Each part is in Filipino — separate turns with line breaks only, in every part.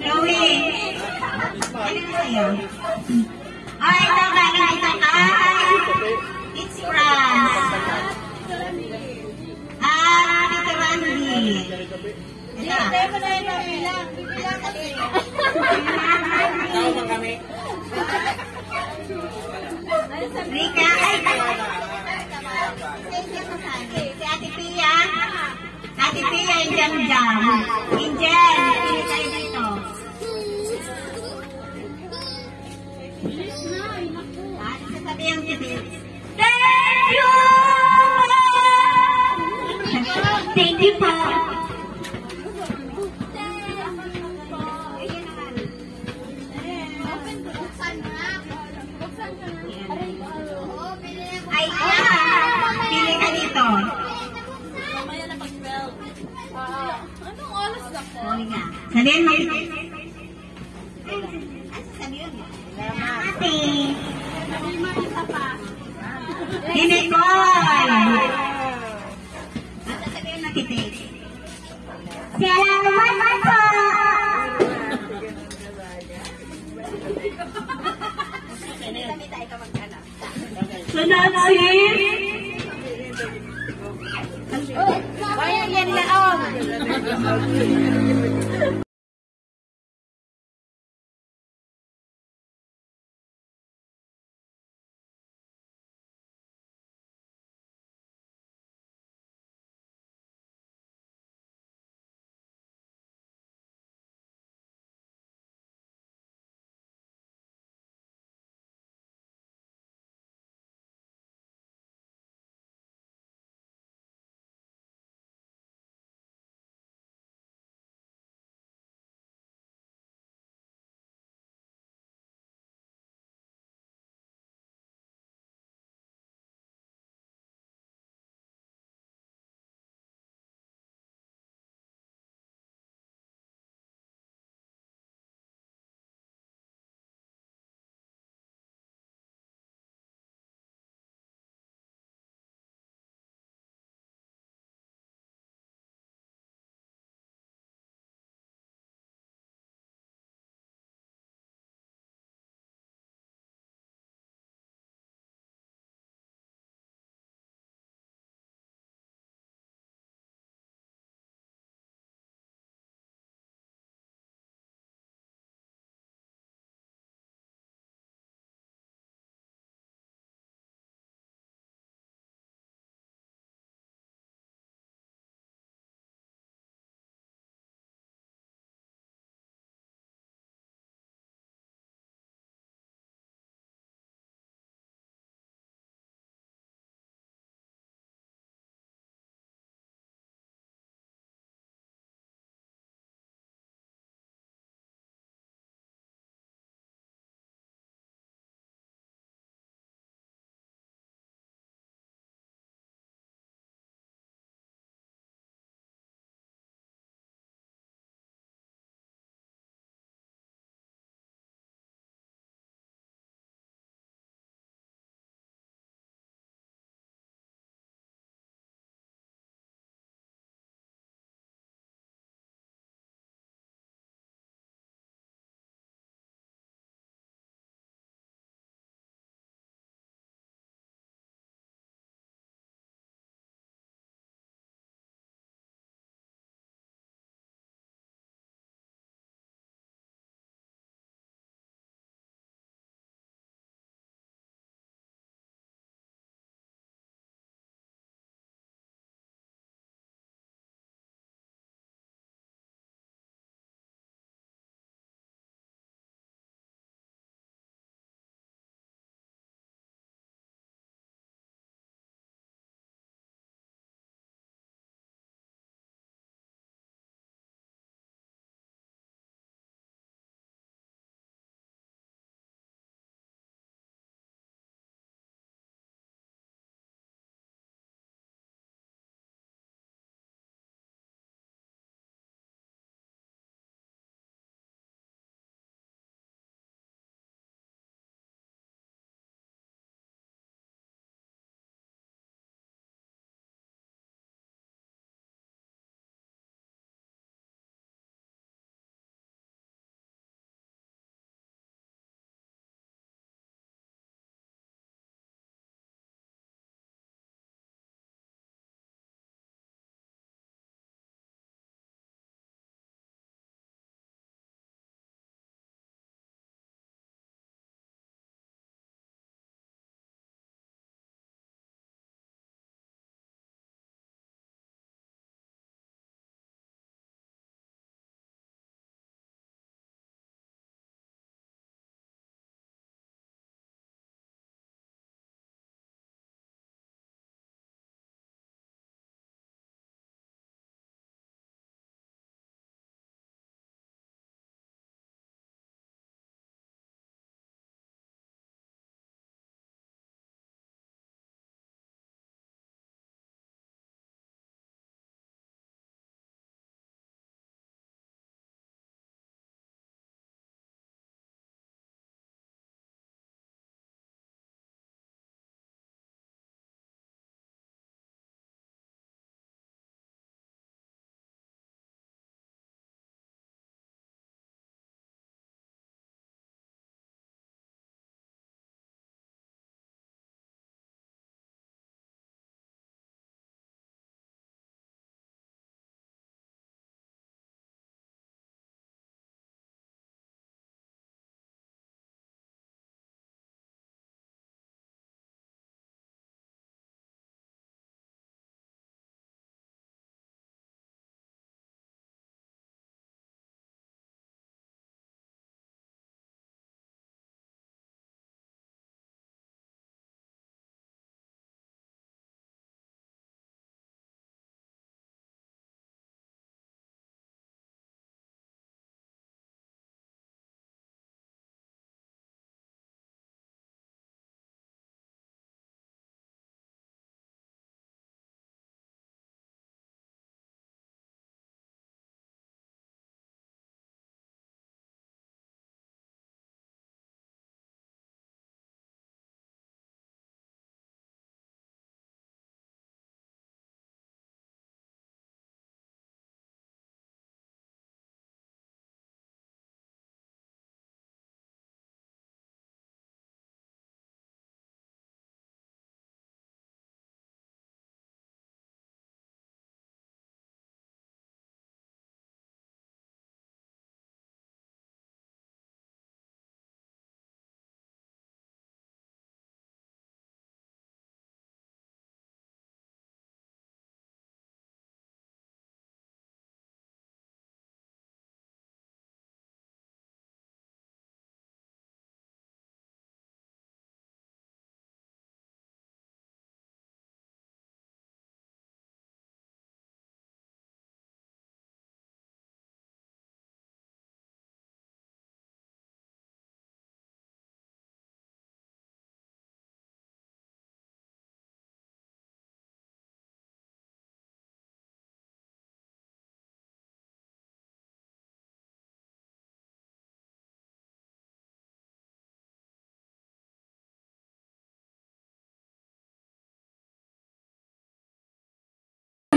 Chloe! Ano na sa'yo? Ay, ito ito kay It's France. Ah, Tito Randy. Ito. Rika, Thank you po. Ay, ah, pili ka dito.
Anong oras na po?
Sabihin mo. Ano mo? Ate. Ni Nicole. Sunod
si... Uy,
bayan yan laon.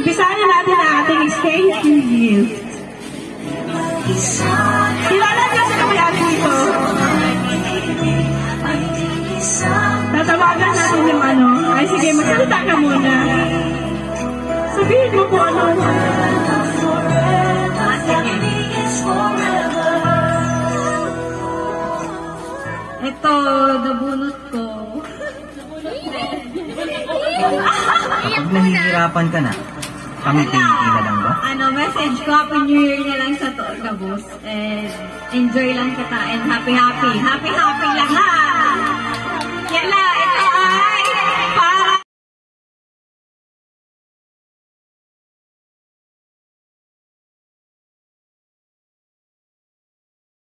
Umpisahan na natin ang ating exchange gift. Kilala niyo sila may ate dito? Tatawagan natin yung ano. Ay, sige, magsalita ka muna. Sabihin mo po ano.
Ito, nabunot ko.
Kapag nahihirapan ka na, pangiti-ngiti na lang ba?
Ano, message ko, Happy New Year na lang sa to, Gabos. And enjoy lang kita and happy happy. Happy happy lang ha! Yan lang,